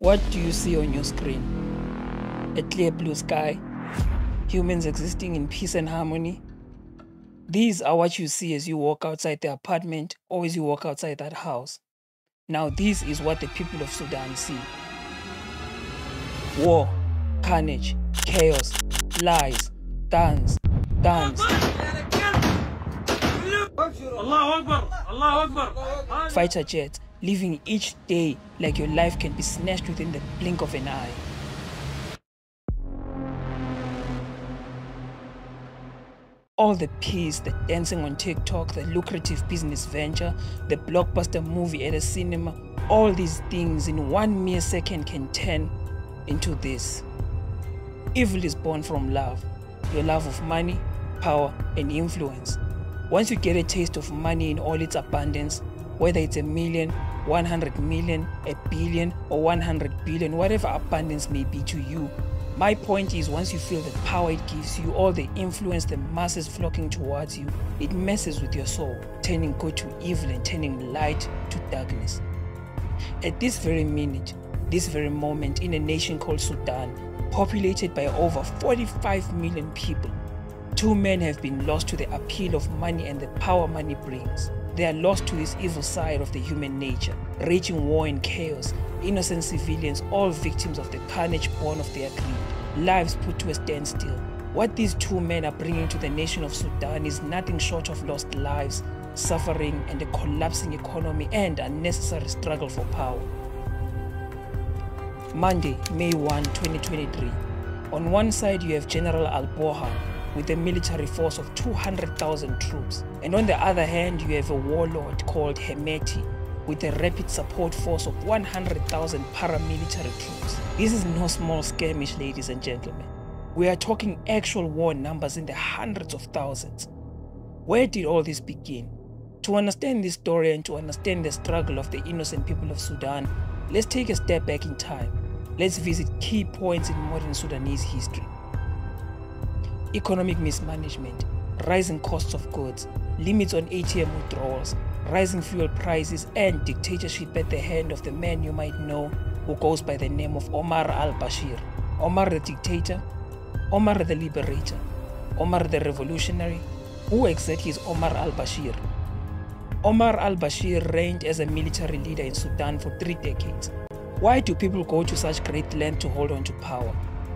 What do you see on your screen? A clear blue sky? Humans existing in peace and harmony? These are what you see as you walk outside the apartment or as you walk outside that house. Now, this is what the people of Sudan see war, carnage, chaos, lies, guns, guns, fighter jets, living each day like your life can be snatched within the blink of an eye. All the peace, the dancing on TikTok, the lucrative business venture, the blockbuster movie at a cinema, all these things in one mere second can turn into this. Evil is born from love, your love of money, power, and influence. Once you get a taste of money in all its abundance, whether it's a million, 100 million, a billion, or 100 billion, whatever abundance may be to you. My point is, once you feel the power it gives you, all the influence, the masses flocking towards you, it messes with your soul, turning good to evil and turning light to darkness. At this very minute, this very moment, in a nation called Sudan, populated by over 45 million people, two men have been lost to the appeal of money and the power money brings. They are lost to this evil side of the human nature, raging war and chaos, innocent civilians, all victims of the carnage born of their greed, lives put to a standstill. What these two men are bringing to the nation of Sudan is nothing short of lost lives, suffering, and a collapsing economy and unnecessary struggle for power. Monday, May 1, 2023. On one side, you have General Al Burhan with a military force of 200,000 troops, and on the other hand, you have a warlord called Hemedti with a rapid support force of 100,000 paramilitary troops. This is no small skirmish, ladies and gentlemen. We are talking actual war numbers in the hundreds of thousands. Where did all this begin? To understand this story and to understand the struggle of the innocent people of Sudan, let's take a step back in time. Let's visit key points in modern Sudanese history. Economic mismanagement, rising costs of goods, limits on ATM withdrawals, rising fuel prices, and dictatorship at the hand of the man you might know who goes by the name of Omar al Bashir. Omar the dictator, Omar the liberator, Omar the revolutionary. Who exactly is Omar al Bashir? Omar al Bashir reigned as a military leader in Sudan for three decades. Why do people go to such great length to hold on to power?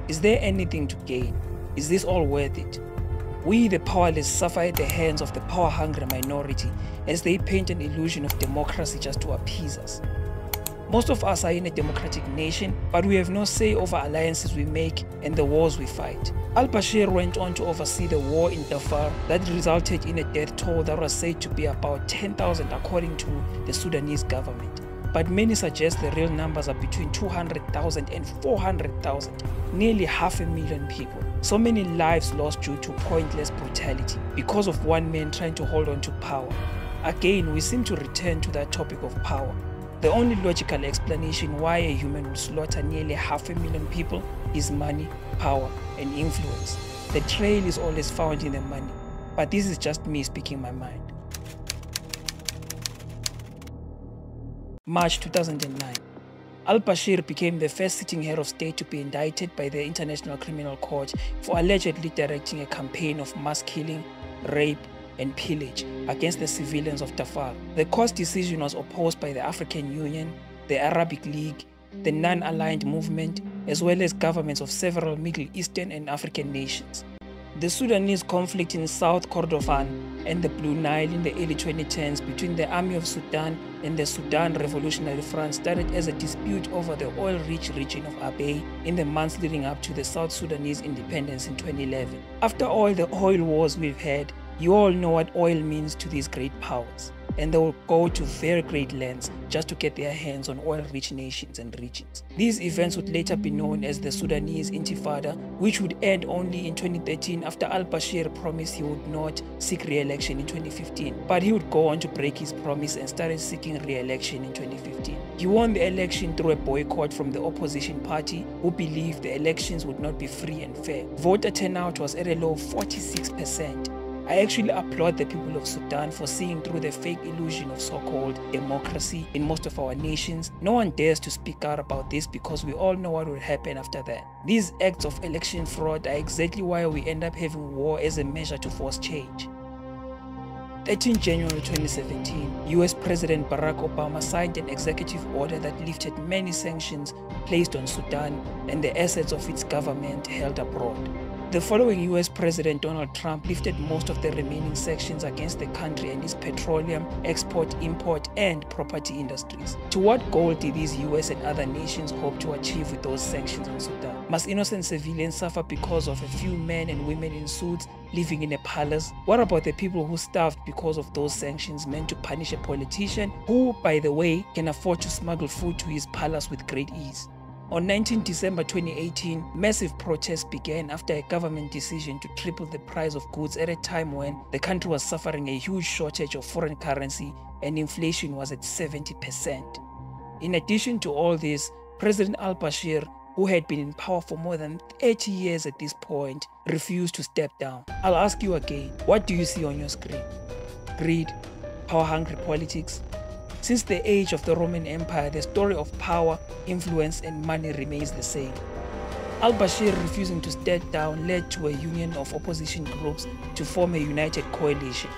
Is there anything to gain? Is this all worth it? We, the powerless, suffer at the hands of the power hungry minority as they paint an illusion of democracy just to appease us. Most of us are in a democratic nation, but we have no say over alliances we make and the wars we fight. Al Bashir went on to oversee the war in Darfur that resulted in a death toll that was said to be about 10,000 according to the Sudanese government. But many suggest the real numbers are between 200,000 and 400,000, nearly half a million people. So many lives lost due to pointless brutality because of one man trying to hold on to power. Again, we seem to return to that topic of power. The only logical explanation why a human would slaughter nearly half a million people is money, power, and influence. The trail is always found in the money, but this is just me speaking my mind. March 2009. Al Bashir became the first sitting head of state to be indicted by the International Criminal Court for allegedly directing a campaign of mass killing, rape, and pillage against the civilians of Darfur. The court's decision was opposed by the African Union, the Arabic League, the non aligned movement, as well as governments of several Middle Eastern and African nations. The Sudanese conflict in South Kordofan and the Blue Nile in the early 2010s between the Army of Sudan and the Sudan Revolutionary Front started as a dispute over the oil rich region of Abyei in the months leading up to the South Sudanese independence in 2011. After all the oil wars we've had, you all know what oil means to these great powers, and they will go to very great lengths just to get their hands on oil rich nations and regions. These events would later be known as the Sudanese Intifada, which would end only in 2013 after al Bashir promised he would not seek re election in 2015. But he would go on to break his promise and started seeking re election in 2015. He won the election through a boycott from the opposition party, who believed the elections would not be free and fair. Voter turnout was at a low 46%. I actually applaud the people of Sudan for seeing through the fake illusion of so called democracy in most of our nations. No one dares to speak out about this because we all know what will happen after that. These acts of election fraud are exactly why we end up having war as a measure to force change. 13 January 2017, US President Barack Obama signed an executive order that lifted many sanctions placed on Sudan and the assets of its government held abroad. The following US President Donald Trump lifted most of the remaining sanctions against the country and its petroleum, export, import, and property industries. To what goal did these US and other nations hope to achieve with those sanctions on Sudan? Must innocent civilians suffer because of a few men and women in suits living in a palace? What about the people who starved because of those sanctions meant to punish a politician who, by the way, can afford to smuggle food to his palace with great ease? On 19 December 2018, massive protests began after a government decision to triple the price of goods at a time when the country was suffering a huge shortage of foreign currency and inflation was at 70%. In addition to all this, President al Bashir, who had been in power for more than 80 years at this point, refused to step down. I'll ask you again what do you see on your screen? Greed, power hungry politics, since the age of the Roman Empire, the story of power, influence, and money remains the same. Al Bashir refusing to step down led to a union of opposition groups to form a united coalition.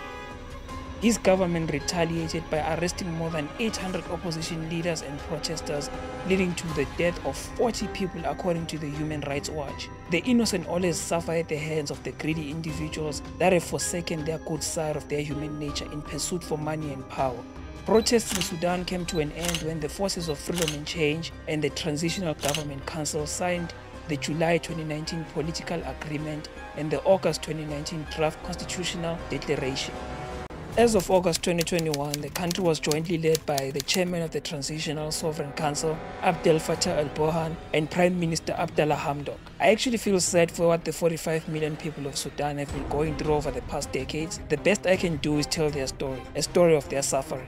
His government retaliated by arresting more than 800 opposition leaders and protesters, leading to the death of 40 people according to the Human Rights Watch. The innocent always suffer at the hands of the greedy individuals that have forsaken their good side of their human nature in pursuit for money and power. Protests in Sudan came to an end when the Forces of Freedom and Change and the Transitional Government Council signed the July 2019 Political Agreement and the August 2019 Draft Constitutional Declaration. As of August 2021, the country was jointly led by the chairman of the Transitional Sovereign Council, Abdel Fattah al-Burhan, and Prime Minister Abdallah Hamdok. I actually feel sad for what the 45 million people of Sudan have been going through over the past decades. The best I can do is tell their story, a story of their suffering.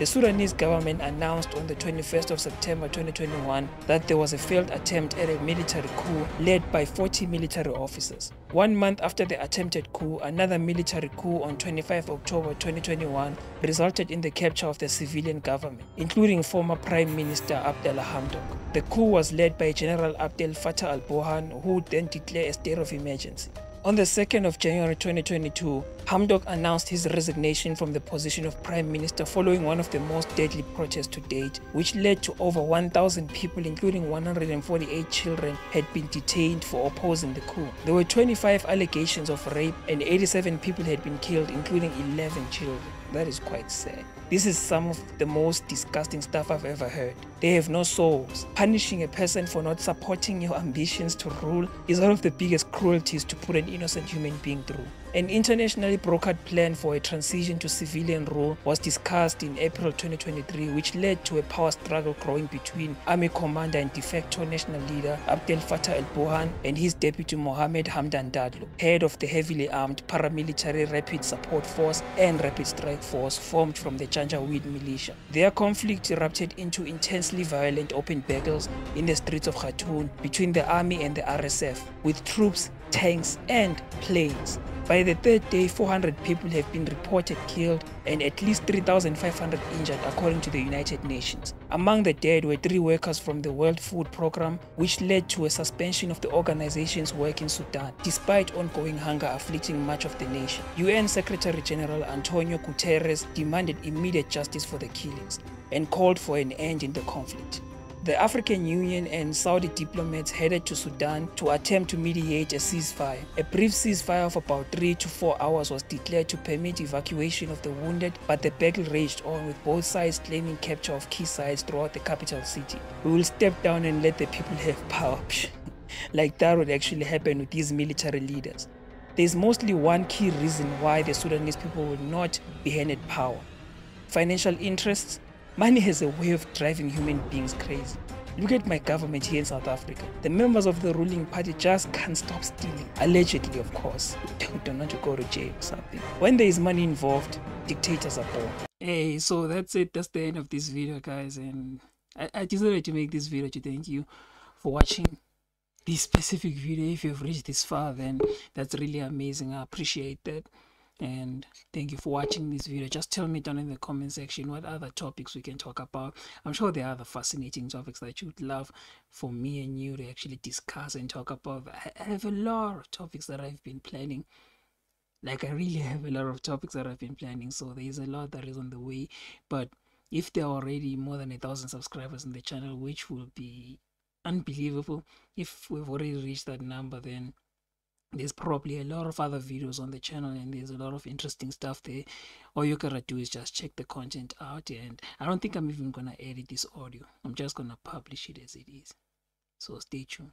The Sudanese government announced on the 21st of September 2021 that there was a failed attempt at a military coup led by 40 military officers. One month after the attempted coup, another military coup on 25 October 2021 resulted in the capture of the civilian government, including former Prime Minister Abdallah Hamdok. The coup was led by General Abdel Fattah al-Burhan, who then declared a state of emergency. On the 2nd of January 2022, Hamdok announced his resignation from the position of Prime Minister following one of the most deadly protests to date, which led to over 1,000 people, including 148 children, had been detained for opposing the coup. There were 25 allegations of rape and 87 people had been killed, including 11 children. That is quite sad. This is some of the most disgusting stuff I've ever heard. They have no souls. Punishing a person for not supporting your ambitions to rule is one of the biggest cruelties to put an innocent human being through. An internationally brokered plan for a transition to civilian rule was discussed in April 2023, which led to a power struggle growing between army commander and de facto national leader Abdel Fattah el-Burhan and his deputy Mohamed Hamdan Daglo, head of the heavily armed paramilitary Rapid Support Force and Rapid Strike Force formed from the Janjaweed militia. Their conflict erupted into intensely violent open battles in the streets of Khartoum between the army and the RSF, with troops, tanks, and planes by the third day, 400 people have been reported killed and at least 3,500 injured, according to the United Nations. Among the dead were three workers from the World Food Programme, which led to a suspension of the organization's work in Sudan, despite ongoing hunger afflicting much of the nation. UN Secretary General Antonio Guterres demanded immediate justice for the killings and called for an end in the conflict. The African Union and Saudi diplomats headed to Sudan to attempt to mediate a ceasefire. A brief ceasefire of about 3 to 4 hours was declared to permit evacuation of the wounded, but the battle raged on with both sides claiming capture of key sites throughout the capital city. We will step down and let the people have power. like that would actually happen with these military leaders. There's mostly one key reason why the Sudanese people will not be handed power. Financial interests Money has a way of driving human beings crazy. Look at my government here in South Africa. The members of the ruling party just can't stop stealing. Allegedly, of course. Don't want to go to jail or something. When there is money involved, dictators are born. Hey, so that's it. That's the end of this video, guys. And I, I decided to make this video to thank you for watching. this specific video if you've reached this far then that's really amazing i appreciate that and thank you for watching this video. Just tell me down in the comment section what other topics we can talk about. I'm sure there are other fascinating topics that you'd love for me and you to actually discuss and talk about. I have a lot of topics that i've been planning. Like i really have a lot of topics that i've been planning so there's a lot that is on the way. But if there are already more than a thousand subscribers in the channel which will be unbelievable if we've already reached that number then there's probably a lot of other videos on the channel and there's a lot of interesting stuff there. All you gotta do is just check the content out and i don't think i'm even gonna edit this audio. I'm just gonna publish it as it is. So stay tuned